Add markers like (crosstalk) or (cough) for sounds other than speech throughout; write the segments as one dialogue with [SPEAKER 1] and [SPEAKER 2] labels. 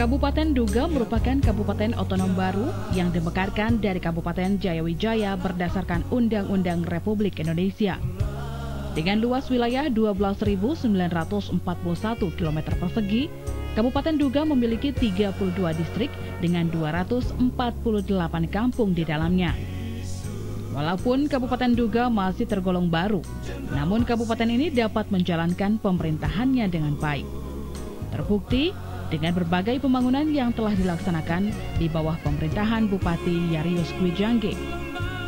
[SPEAKER 1] Kabupaten Duga merupakan kabupaten otonom baru yang dimekarkan dari Kabupaten Jayawijaya berdasarkan Undang-Undang Republik Indonesia. Dengan luas wilayah 12.941 km persegi, Kabupaten Duga memiliki 32 distrik dengan 248 kampung di dalamnya. Walaupun Kabupaten Duga masih tergolong baru, namun kabupaten ini dapat menjalankan pemerintahannya dengan baik. Terbukti dengan berbagai pembangunan yang telah dilaksanakan di bawah pemerintahan Bupati Yarius Gwijangge.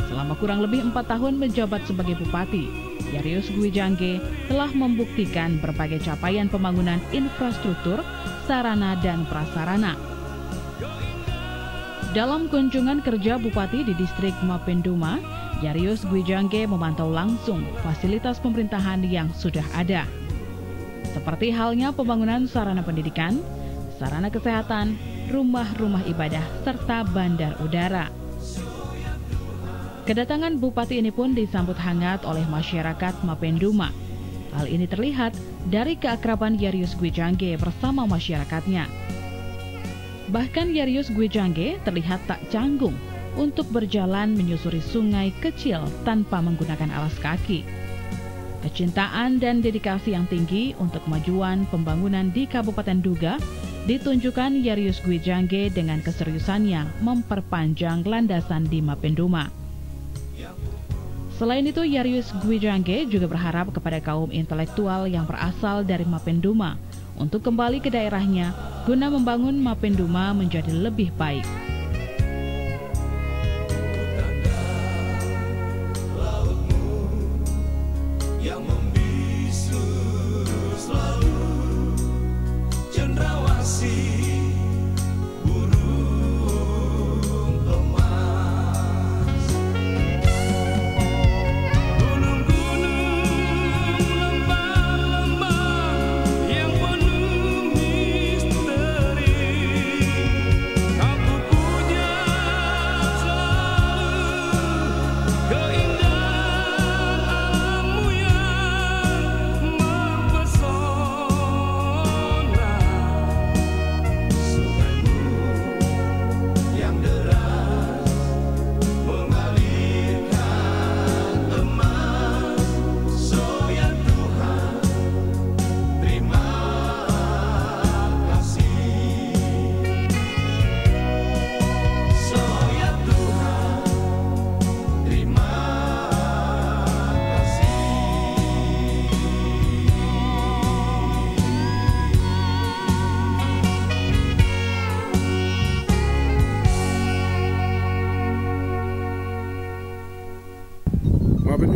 [SPEAKER 1] Selama kurang lebih empat tahun menjabat sebagai Bupati, Yarius Gwijangge telah membuktikan berbagai capaian pembangunan infrastruktur, sarana, dan prasarana. Dalam kunjungan kerja Bupati di distrik Mapenduma, Yarius Gwijangge memantau langsung fasilitas pemerintahan yang sudah ada. Seperti halnya pembangunan sarana pendidikan, sarana kesehatan, rumah-rumah ibadah, serta bandar udara. Kedatangan bupati ini pun disambut hangat oleh masyarakat Mapenduma. Hal ini terlihat dari keakraban Yarius Gwijangge bersama masyarakatnya. Bahkan Yarius Gwijangge terlihat tak canggung untuk berjalan menyusuri sungai kecil tanpa menggunakan alas kaki. Kecintaan dan dedikasi yang tinggi untuk kemajuan pembangunan di Kabupaten Duga ditunjukkan Yarius Gwijangge dengan keseriusannya memperpanjang landasan di Mapenduma. Selain itu, Yarius Gwijangge juga berharap kepada kaum intelektual yang berasal dari Mapenduma untuk kembali ke daerahnya guna membangun Mapenduma menjadi lebih baik.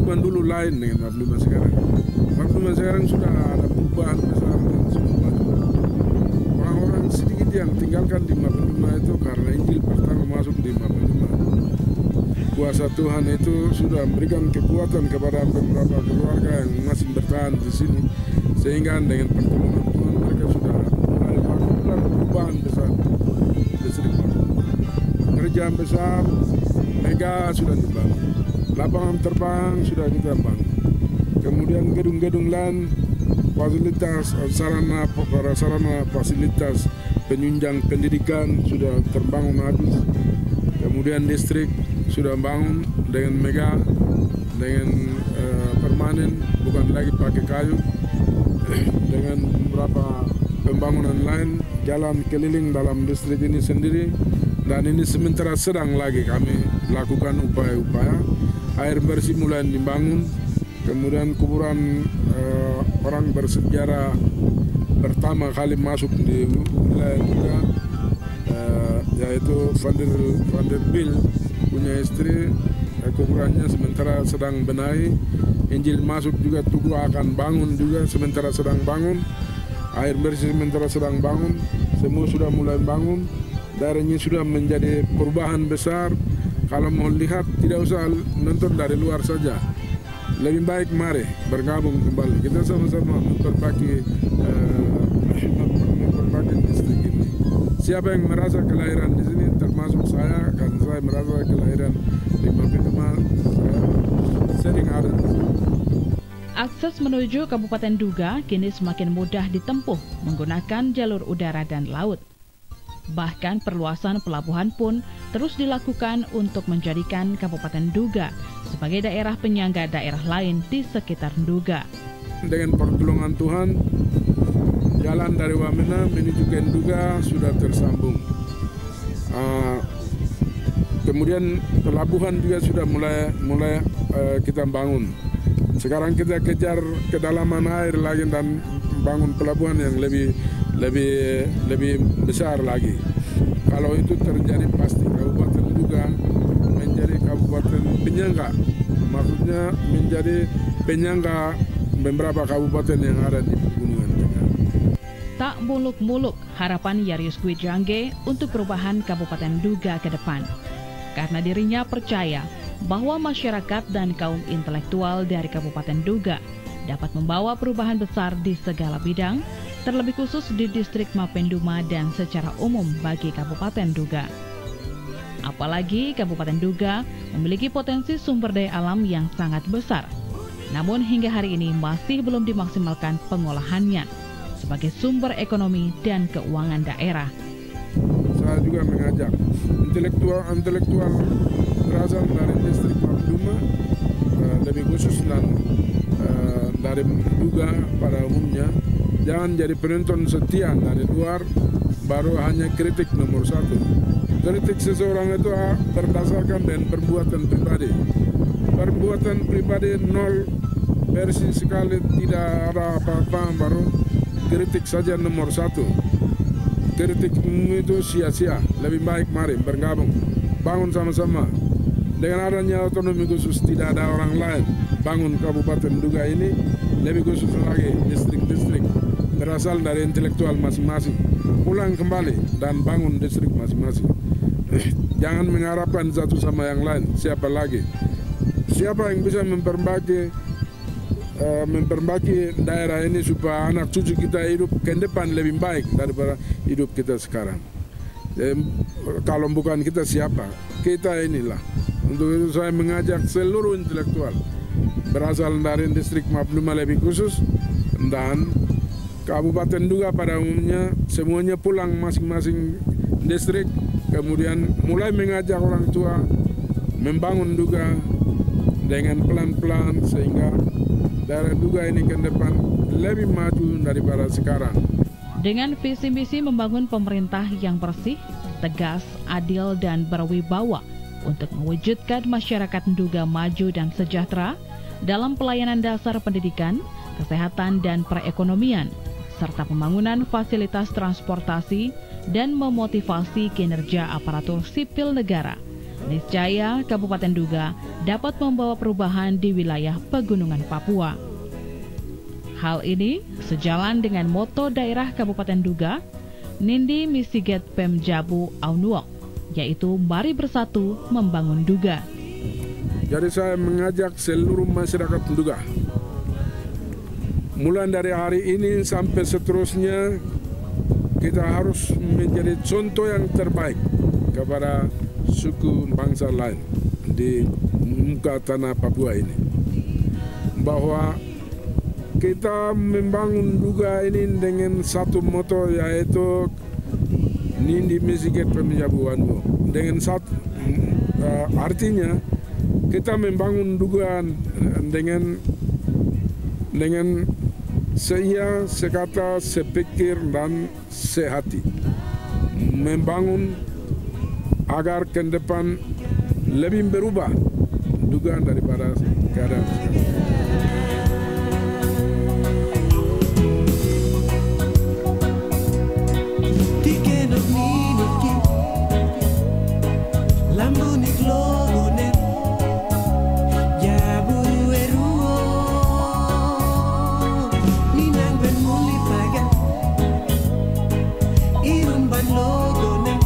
[SPEAKER 2] Mapenduma dulu lain dengan Mapenduma sekarang. Mapenduma sekarang sudah ada perubahan besar dan semua orang-orang sedikit yang tinggalkan di Mapenduma itu karena Injil pertama masuk di Mapenduma. Kuasa Tuhan itu sudah memberikan kekuatan kepada beberapa keluarga yang masih bertahan di sini sehingga dengan pertolongan Tuhan mereka sudah mulai melakukan perubahan besar. Kerjaan besar, mega sudah dibangun lapangan terbang sudah kita bangun. Kemudian gedung-gedung lain, fasilitas sarana para sarana fasilitas penunjang pendidikan sudah terbangun habis. Kemudian distrik sudah bangun dengan mega, dengan uh, permanen, bukan lagi pakai kayu. (clears throat) dengan beberapa pembangunan lain, jalan keliling dalam distrik ini sendiri. Dan ini sementara sedang lagi kami lakukan upaya-upaya. Air bersih mulai dibangun, kemudian kuburan uh, orang bersejarah pertama kali masuk di wilayah kita, uh, yaitu Vanderbilt punya istri, uh, kuburannya sementara sedang benahi, Injil masuk juga Tugu akan bangun juga sementara sedang bangun, air bersih sementara sedang bangun, semua sudah mulai bangun, daerahnya sudah menjadi perubahan besar, kalau mau lihat tidak usah nonton dari luar saja. Lebih baik mari bergabung kembali. Kita sama-sama memperbaiki uh, memperbaiki distrik ini. Siapa yang merasa kelahiran di sini termasuk saya kan saya merasa kelahiran di Mapinuma saya sering ada. Di sini
[SPEAKER 1] Akses menuju Kabupaten Duga kini semakin mudah ditempuh menggunakan jalur udara dan laut. Bahkan perluasan pelabuhan pun terus dilakukan untuk menjadikan Kabupaten Duga sebagai daerah penyangga daerah lain di sekitar Duga.
[SPEAKER 2] Dengan pertolongan Tuhan, jalan dari Wamena menuju ke Duga sudah tersambung. Uh, kemudian pelabuhan juga sudah mulai mulai uh, kita bangun. Sekarang kita kejar kedalaman air lagi dan bangun pelabuhan yang lebih lebih lebih besar lagi. Kalau itu terjadi pasti kabupaten juga menjadi kabupaten penyangga. Maksudnya menjadi penyangga beberapa kabupaten yang ada di pegunungan.
[SPEAKER 1] Tak muluk-muluk harapan Yarius Kwijangge untuk perubahan Kabupaten Duga ke depan. Karena dirinya percaya bahwa masyarakat dan kaum intelektual dari Kabupaten Duga dapat membawa perubahan besar di segala bidang terlebih khusus di distrik Mapenduma dan secara umum bagi Kabupaten Duga. Apalagi Kabupaten Duga memiliki potensi sumber daya alam yang sangat besar, namun hingga hari ini masih belum dimaksimalkan pengolahannya sebagai sumber ekonomi dan keuangan daerah.
[SPEAKER 2] Saya juga mengajak intelektual-intelektual berasal dari distrik Mapenduma, eh, lebih khusus dan uh, dari Duga pada umumnya Jangan jadi penonton setia dari luar baru hanya kritik nomor satu. Kritik seseorang itu berdasarkan dengan perbuatan pribadi. Perbuatan pribadi nol versi sekali tidak ada apa-apa baru kritik saja nomor satu. Kritik itu sia-sia. Lebih baik mari bergabung, bangun sama-sama. Dengan adanya otonomi khusus tidak ada orang lain bangun kabupaten Duga ini lebih khusus lagi distrik-distrik berasal dari intelektual masing-masing. Pulang kembali dan bangun distrik masing-masing. Jangan mengharapkan satu sama yang lain. Siapa lagi? Siapa yang bisa memperbaiki uh, memperbaiki daerah ini supaya anak cucu kita hidup ke depan lebih baik daripada hidup kita sekarang? Jadi, kalau bukan kita siapa? Kita inilah. Untuk itu saya mengajak seluruh intelektual berasal dari distrik Mapluma lebih khusus dan Kabupaten Duga pada umumnya semuanya pulang masing-masing distrik kemudian mulai mengajak orang tua membangun Duga dengan pelan-pelan sehingga daerah Duga ini ke depan lebih maju daripada sekarang.
[SPEAKER 1] Dengan visi misi membangun pemerintah yang bersih, tegas, adil, dan berwibawa untuk mewujudkan masyarakat Duga maju dan sejahtera dalam pelayanan dasar pendidikan, kesehatan, dan perekonomian, serta pembangunan fasilitas transportasi dan memotivasi kinerja aparatur sipil negara. Niscaya Kabupaten Duga dapat membawa perubahan di wilayah pegunungan Papua. Hal ini sejalan dengan moto daerah Kabupaten Duga, Nindi Misiget Pemjabu Aunuok, yaitu Mari Bersatu Membangun Duga.
[SPEAKER 2] Jadi saya mengajak seluruh masyarakat Duga mulai dari hari ini sampai seterusnya kita harus menjadi contoh yang terbaik kepada suku bangsa lain di muka tanah Papua ini. Bahwa kita membangun juga ini dengan satu moto yaitu Nindi Misiket Pemijabuanmu dengan satu uh, artinya kita membangun juga dengan dengan saya sekata, sepikir dan sehati membangun agar ke depan lebih berubah dugaan daripada. logone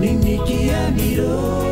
[SPEAKER 2] Nini kia miro